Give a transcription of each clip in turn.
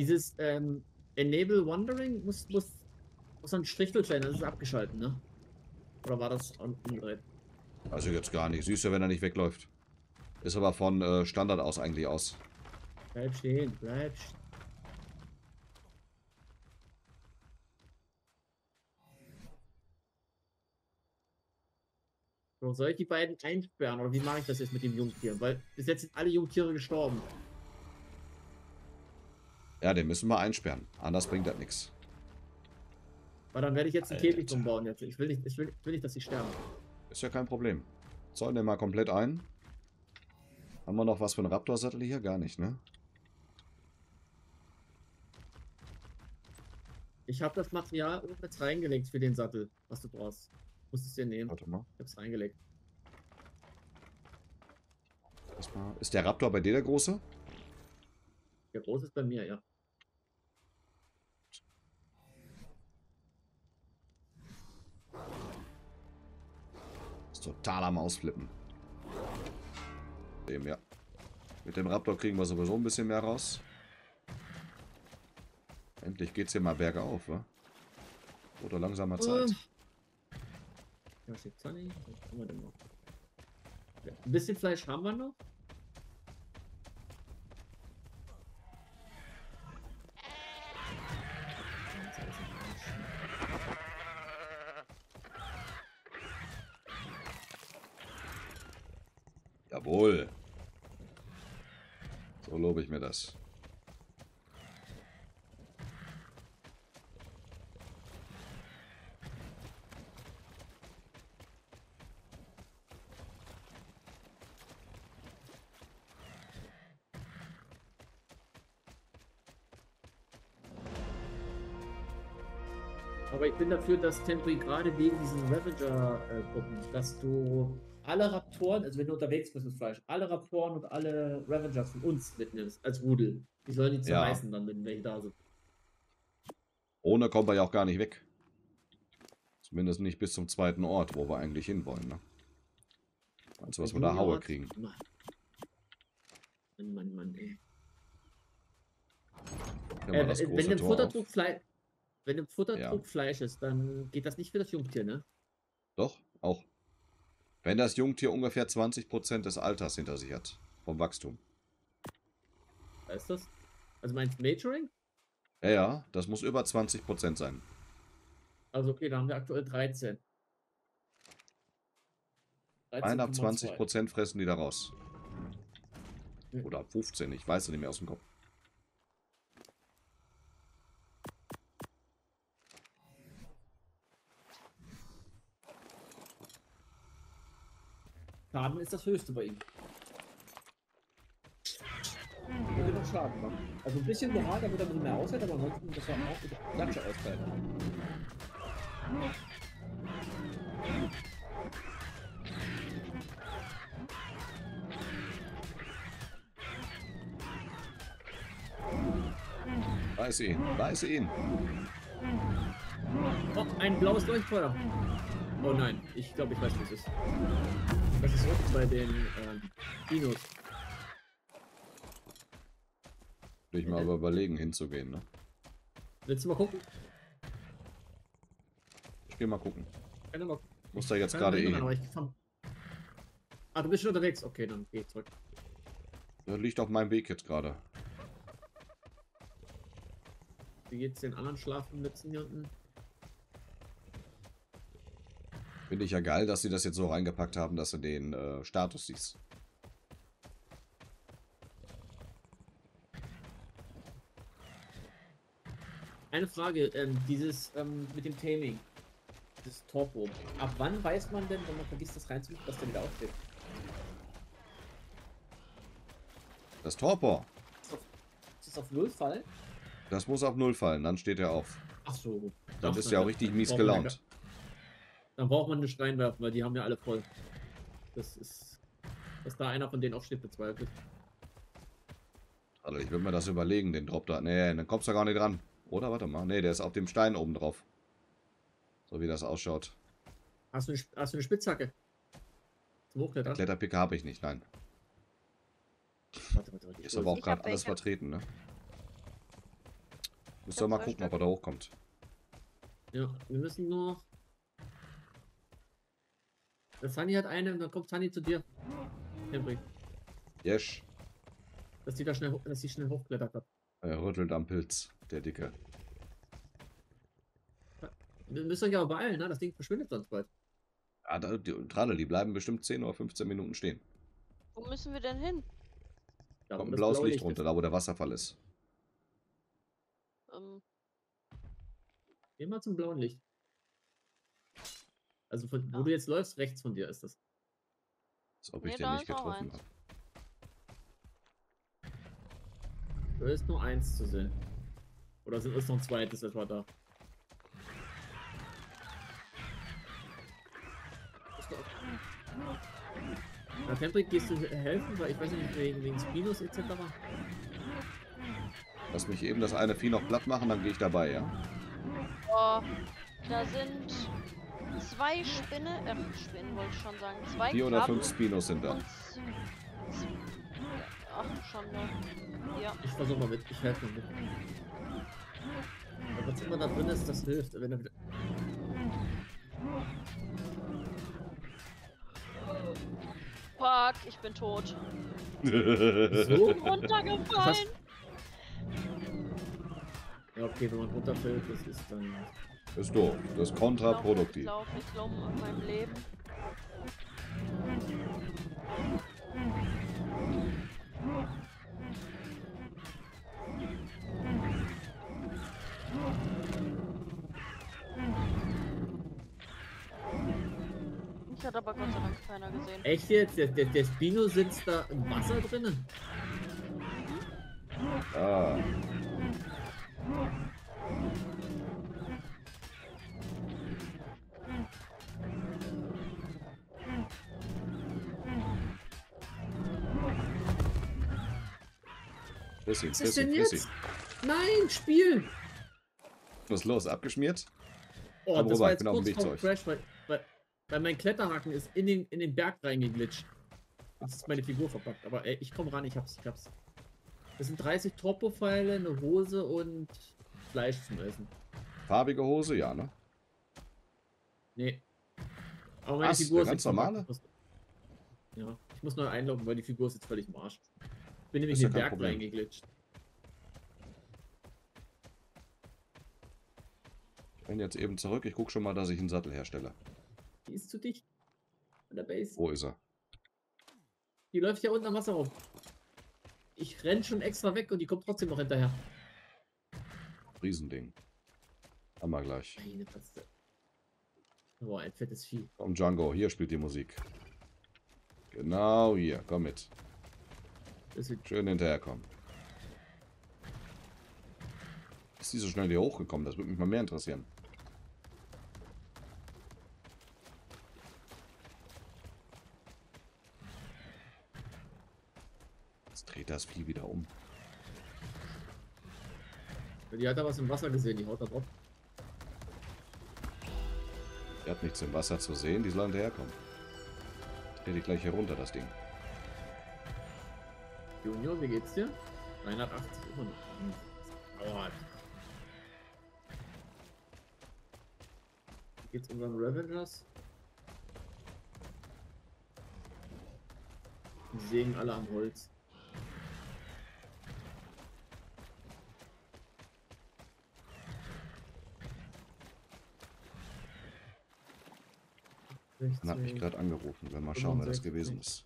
Dieses ähm, Enable Wandering muss, muss, muss ein Strich sein, das ist abgeschaltet, ne? Oder war das umgedreht? Also jetzt gar nicht. Du, wenn er nicht wegläuft. Ist aber von äh, Standard aus eigentlich aus. Bleib stehen, bleib stehen. So, soll ich die beiden einsperren oder wie mache ich das jetzt mit dem Jungtier? Weil bis jetzt sind alle Jungtiere gestorben. Ja, den müssen wir einsperren. Anders bringt das nichts. Weil dann werde ich jetzt einen Käfig drum bauen jetzt. Ich will nicht, ich will, ich will nicht, dass sie sterben. Ist ja kein Problem. Zäunen den mal komplett ein. Haben wir noch was für einen Raptor-Sattel hier? Gar nicht, ne? Ich habe das Material jetzt reingelegt für den Sattel, was du brauchst. Musst es dir nehmen. Warte mal. Ich hab's reingelegt. Erstmal. Ist der Raptor bei dir der große? Der große ist bei mir, ja. Total am Ausflippen. Dem, ja. Mit dem Raptor kriegen wir sowieso ein bisschen mehr raus. Endlich geht's hier mal bergauf, wa? Oder langsamer Zeit. Was haben wir denn noch? Ein bisschen Fleisch haben wir noch. Jawohl. So lobe ich mir das. Aber ich bin dafür, dass Tempo gerade wegen diesen Ravager-Gruppen, dass du alle Raptoren, also wenn du unterwegs bist mit Fleisch, alle Raptoren und alle Ravagers von uns mitnimmst, als Rudel. Die sollen die zerreißen ja. dann, wenn welche da sind. Ohne kommen wir ja auch gar nicht weg. Zumindest nicht bis zum zweiten Ort, wo wir eigentlich hinwollen. Ne? Also was wir da Haue kriegen. Mann, Mann, Mann, ey. Äh, wenn der Futterdruck Fleisch wenn im Futterdruck ja. Fleisch ist, dann geht das nicht für das Jungtier, ne? Doch, auch. Wenn das Jungtier ungefähr 20% des Alters hinter sich hat. Vom Wachstum. Was ist das? Also meinst du Maturing? Ja, ja, das muss über 20% sein. Also okay, da haben wir aktuell 13. 13 Ein ab 20% fressen die da raus. Oder ab 15, ich weiß es nicht mehr aus dem Kopf. Schaden ist das höchste bei ihm. Würde noch Schaden machen. Also ein bisschen Moral, damit er ein bisschen mehr aushält, aber ansonsten das war auch mit Klatsche austeilen. Weiß ihn, weiß ihn. Oh, ein blaues Leuchtfeuer. Oh nein, ich glaube, ich weiß, was es ist. Das ist unten bei den ähm, Dinos. Würde ich mal aber überlegen, hinzugehen, ne? Willst du mal gucken? Ich geh mal gucken. Keine mal Muss da jetzt gerade eh. Ah, du bist schon unterwegs. Okay, dann geh zurück. Das liegt auf meinem Weg jetzt gerade. Wie geht's den anderen Schlafmützen hier unten? Finde ich ja geil, dass sie das jetzt so reingepackt haben, dass du den äh, Status siehst. Eine Frage, ähm, dieses ähm, mit dem Taming, das Torpo. Ab wann weiß man denn, wenn man vergisst, das reinzumachen, dass der wieder aufsteht? Das Torpor. Ist das auf Null fallen? Das muss auf Null fallen, dann steht er auf. Ach so. Dann bist du ja auch richtig mies gelaunt. Dann braucht man eine reinwerfen, weil die haben ja alle voll. Das ist. Dass da einer von denen aufsteht, bezweifelt. Also ich würde mir das überlegen, den Drop da. Nee, dann kommst du gar nicht dran. Oder? Warte mal. Nee, der ist auf dem Stein oben drauf. So wie das ausschaut. Hast du eine, hast du eine Spitzhacke? Zum Hochklettern? Kletterpicke habe ich nicht, nein. Warte, warte, warte. Ist aber auch gerade alles vertreten, ne? Müssen wir mal gucken, ob er da hochkommt. Ja, wir müssen nur. Der Sunny hat eine und dann kommt Sunny zu dir. Henry. Yes. Dass die da schnell, dass die schnell hochklettert hat. Er rüttelt am Pilz, der Dicke. Wir müssen euch aber beeilen, ne? Das Ding verschwindet sonst bald. Ja, da, die, gerade, die bleiben bestimmt 10 oder 15 Minuten stehen. Wo müssen wir denn hin? Ja, Kommt ein blaues blaue Licht runter, da wo der Wasserfall ist. Ähm, Geh mal zum blauen Licht. Also von, wo du jetzt läufst, rechts von dir ist das. Als ob Nee, ich den nicht ist auch getroffen habe. Da ist nur eins zu sehen. Oder sind ist noch ein zweites etwa da? Na, Temprik, gehst du helfen? Weil ich weiß nicht, wegen, wegen Spinos etc. Lass mich eben das eine Vieh noch platt machen, dann gehe ich dabei, ja? oh, da sind zwei Spinne, äh, Spinnen wollte ich schon sagen, zwei Vier oder fünf Spinos sind da. Ach, schon ne? Ja. Ich versuche mal mit, ich helfe mal mit. Aber was immer da drin ist, das hilft. Wenn er wieder... Fuck, ich bin tot. So? Runtergefallen. Ja, okay, wenn man runterfällt, das ist dann. Ist doof. Das ist Ich kontraproduktiv. laufe ich lauf auf meinem Leben. Ich hat aber Gott sei Dank keiner gesehen. Echt jetzt? Der, der, der Spino sitzt da im Wasser drinnen? Ah. Friss ihn, Was friss ist ihn, denn friss jetzt? ihn. Nein, Spiel! Was ist los? Abgeschmiert? Oh, Komm das rüber, war ich jetzt bin auf dem kurz Weg zu vor euch. Crash, weil, weil, weil mein Kletterhaken ist in den, in den Berg reingeglitscht. Jetzt ist meine Figur verpackt. Aber ey, ich komme ran, ich hab's, ich hab's. Das sind 30 Topo-Pfeile, eine Hose und Fleisch zum Essen. Farbige Hose? Ja, ne? Nee. Aber meine Was? Figur ist ganz jetzt normale? Ich muss- Ja, ich muss neu einloggen, weil die Figur ist jetzt völlig im Arsch. Ich bin nämlich in den Berg reingeglitscht. Ich bin jetzt eben zurück. Ich gucke schon mal, dass ich einen Sattel herstelle. Die ist zu dicht. An der Base. Wo ist er? Die läuft ja unten am Wasser rum. Ich renn schon extra weg und die kommt trotzdem noch hinterher. Riesending. Haben wir gleich. Meine. Boah, ein fettes Vieh. Komm, Django, hier spielt die Musik. Genau hier, komm mit. Wird Schön hinterherkommen. Ist die so schnell hier hochgekommen? Das würde mich mal mehr interessieren. Jetzt dreht das Vieh wieder um. Die hat da was im Wasser gesehen, die haut da drauf. Die hat nichts im Wasser zu sehen, die soll hinterherkommen. Dreh die gleich hier runter, das Ding. Junior, wie geht's dir? 380 immer noch. Dauert. Wie geht's unseren Revengers? Die sägen alle am Holz. Dann hat mich gerade angerufen. Wenn mal schauen, wer das gewesen ist.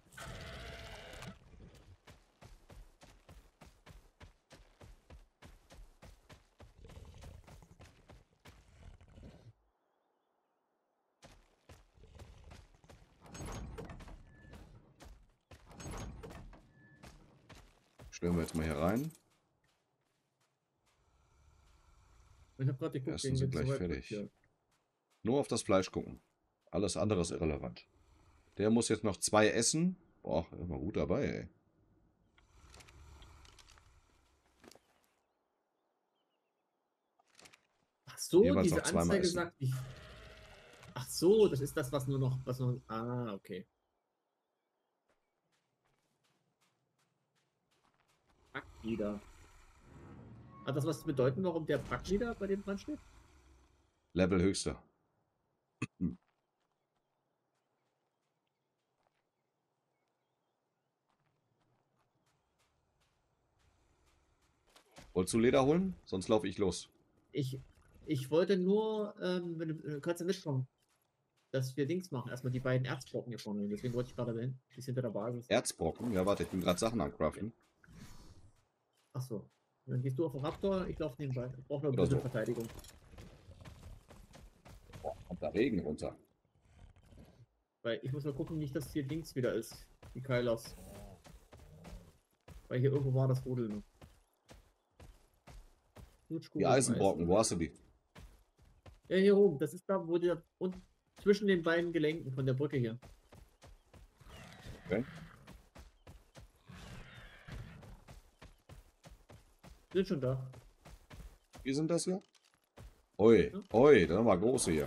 Stellen wir jetzt mal hier rein. Ich geguckt, Ersten wegen sind dem gleich fertig. Nur auf das Fleisch gucken. Alles andere ist irrelevant. Der muss jetzt noch zwei essen. Boah, immer gut dabei, ey. Ach so, Jeweils diese Anzeige sagt nicht. Ach so, das ist das, was nur noch, was noch. Ah, okay. Fuck wieder. Hat das was zu bedeuten, warum der Packleader bei dem dran steht? Level höchster. Wolltest du Leder holen? Sonst laufe ich los. Ich, ich wollte nur, ähm, wenn du kannst du mitkommen, dass wir Dings machen. Erstmal die beiden Erzbrocken hier vorne. Deswegen wollte ich gerade dahin. Die sind hinter der Basis. Erzbrocken? Ja, warte, ich bin gerade Sachen am Craften. Achso. Dann gehst du auf den Raptor, ich laufe nebenbei. Ich brauche nur ein Oder bisschen so. Verteidigung. Boah, kommt da Regen runter. Weil ich muss mal gucken, nicht, dass hier Dings wieder ist. Die Kailas. Weil hier irgendwo war das. Knutschkuchen Die Eisenbrocken, wo hast du die? Ja, hier oben. Das ist da, wo der. Und zwischen den beiden Gelenken von der Brücke hier. Okay. Sind schon da. Wie sind das hier? Ui, Ja. ui, das war große hier.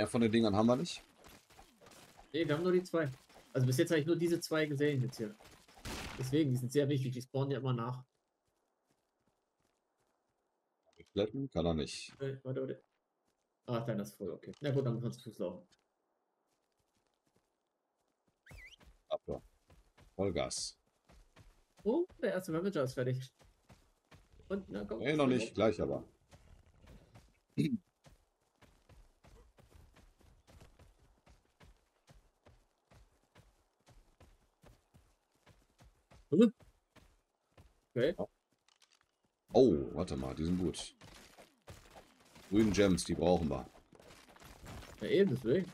Mehr von den Dingern haben wir nicht. Nee, wir haben nur die zwei. Also bis jetzt habe ich nur diese zwei gesehen jetzt hier. Deswegen, die sind sehr wichtig. Die spawnen ja immer nach. Plätten kann er nicht. Äh, warte, warte. Ach, dann ist voll, okay. Na gut, dann müssen wir zu Fuß laufen. Abwehr. Vollgas. Oh, der erste Ravager ist fertig. Und, na komm. Nee, noch nicht. Gleich aber. Okay. Oh, warte mal, die sind gut. Grünen Gems, die brauchen wir. Ja, eben, deswegen.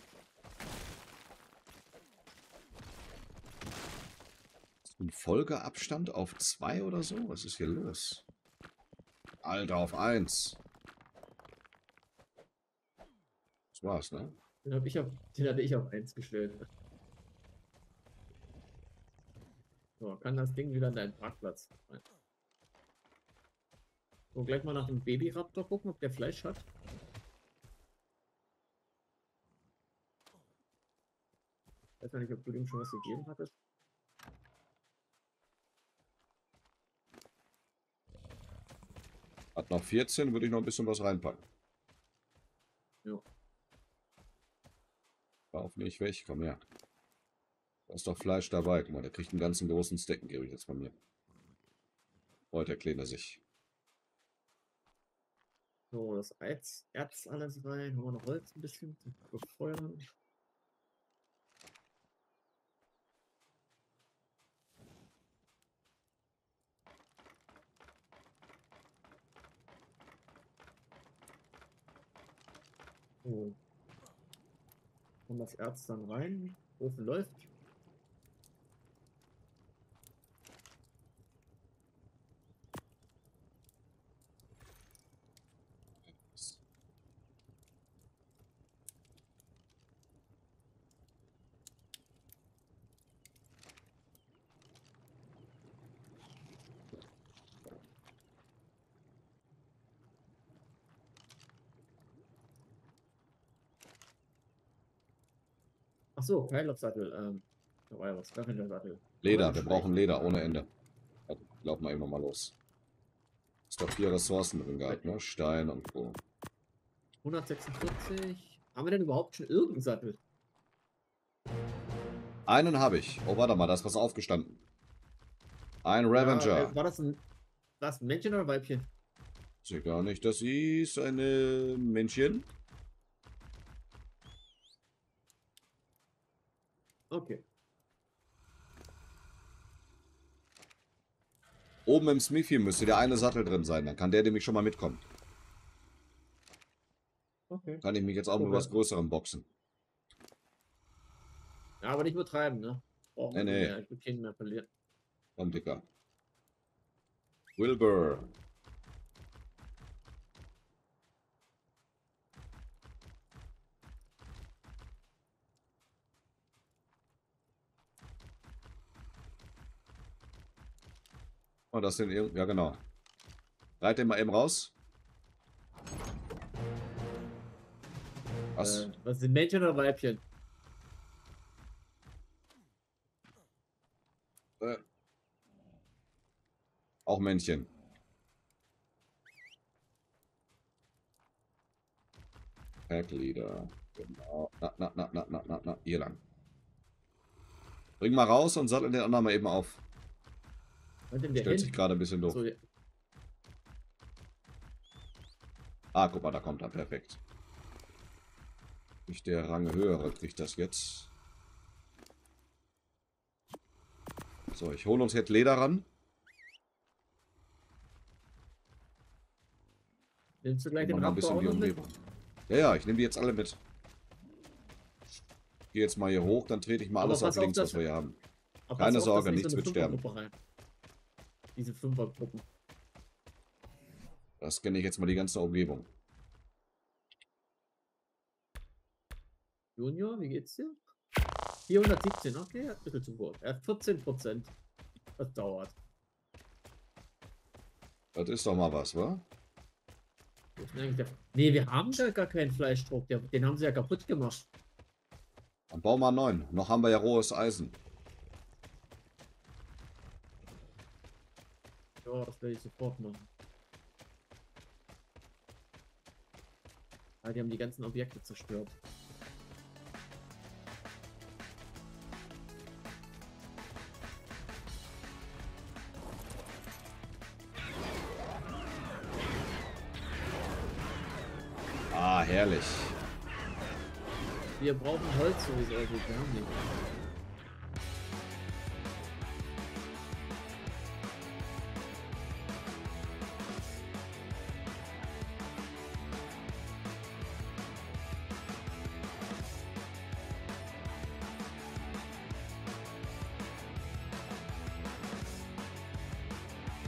Ein Folgeabstand auf zwei oder so? Was ist hier los? Alter, auf eins. Das war's, ne? Den, hab ich auf, den hatte ich auf 1 gestellt. So, kann das Ding wieder in deinen Parkplatz. rein. So, gleich mal nach dem Babyraptor gucken, ob der Fleisch hat. Ich weiß nicht, ob du dem schon was gegeben hattest. Hat noch 14, würde ich noch ein bisschen was reinpacken. Jo. Lauf nicht weg, komm her. Da ist doch Fleisch dabei. Guck mal, der kriegt einen ganzen großen Stecken, gebe ich jetzt von mir. Freut der Kleine sich. So, das Erz, Erz alles rein. Noch Holz ein bisschen zum Befeuern. So. Und das Erz dann rein. Ofen läuft. So, Keilopfsattel. Ähm, was. Sattel. Leder, wir brauchen Leder ohne Ende. Also, Lauf mal eben nochmal los. Ist doch vier Ressourcen drin gehabt, ne? Stein und Co. 146. Haben wir denn überhaupt schon irgendeinen Sattel? Einen habe ich. Oh, warte mal, da ist was aufgestanden. Ein Revenger. Ja, äh, war das ein, war das ein Männchen oder ein Weibchen? Sehe gar nicht, das ist eine Männchen. Okay. Oben im Smithy müsste der eine Sattel drin sein. Dann kann der nämlich schon mal mitkommen. Okay. Kann ich mich jetzt auch mit Okay. was Größerem boxen. Ja, aber nicht übertreiben, ne? Brauchen Nee, nee. mehr. Ich will keinen mehr verlieren. Komm, Dicker. Wilbur. Oh, das sind. Ja, genau. Reit den mal eben raus. Was? Äh, was sind Männchen oder Weibchen? Auch Männchen. Packleader. Genau. Na, na, na, na, na, na, na. Hier lang. Bring mal raus und sattel den anderen mal eben auf. Stellt sich gerade ein bisschen doof. So, ja. Ah, guck mal, da kommt er. Perfekt. Nicht der Range höhere kriegt das jetzt. So, ich hole uns jetzt Leder ran. Nimmst du gleich den ein bisschen die? Umgebung. Ja, ja, ich nehme die jetzt alle mit. Gehe jetzt mal hier hoch, dann trete ich mal Aber alles auf pass auf, links, was wir hier haben. Keine auf, Sorge, nichts so wird sterben. Rein. Diese Fünfergruppen. Das scanne ich jetzt mal die ganze Umgebung. Junior, wie geht's dir? 417, okay, hat ein bisschen zu gut. Er hat 14 Prozent. Das dauert. Das ist doch mal was, wa? Nee, wir haben da gar keinen Fleischdruck. Den haben sie ja kaputt gemacht. Dann bau mal neun. Noch haben wir ja rohes Eisen. Ja, das werde ich sofort machen. Ah, die haben die ganzen Objekte zerstört. Ah, herrlich. Wir brauchen Holz sowieso, also wir haben nicht.